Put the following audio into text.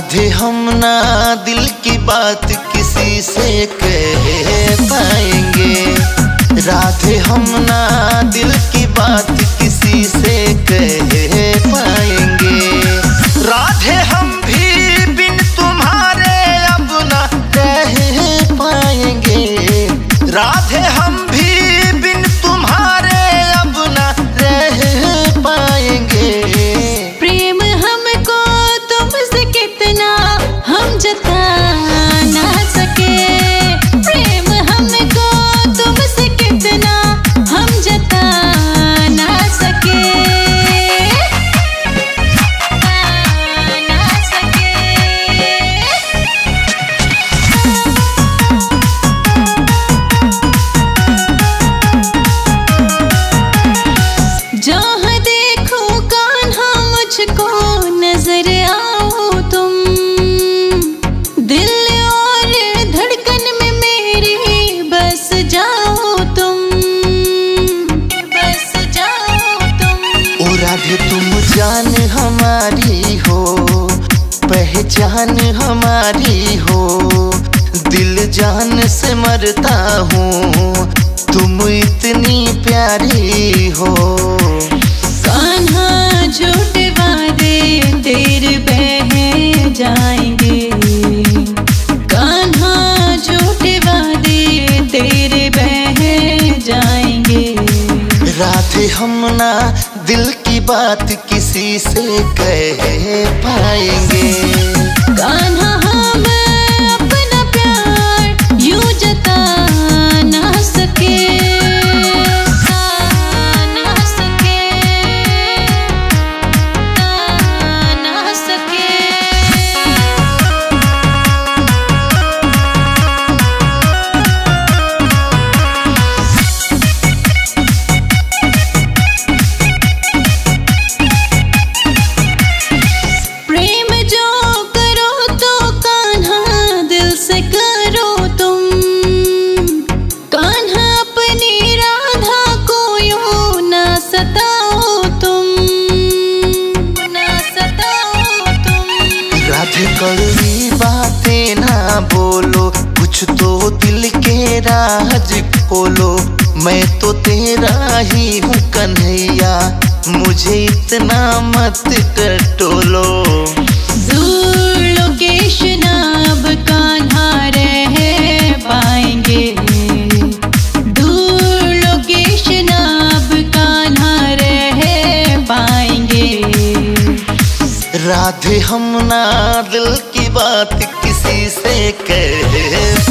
आधे हम ना दिल की बात किसी से कह पाएँगे। राधे, हम ना दिल की बात किसी से कह पाएँगे। राधे, हम भी बिन तुम्हारे अब ना कह पाएँगे। राधे, हम जहाँ देखो कान्हा, मुझको नज़र आओ तुम। दिल और धड़कन में मेरी बस जाओ तुम। बस जाओ तुम। ओ राधे, तुम जान हमारी हो, पहचान हमारी हो। दिल जान से मरता हूँ, तुम इतनी प्यारी हो। राधे हम ना दिल की बात किसी से कह पाएँगे। के राज खोलो मैं तो तेरा ही हूँ कन्हैया। मुझे इतना मत कान्हा रह पाएँगे। दूर लोकेशन अब पाएँगे। राधे हम ना दिल की बात किसी से कह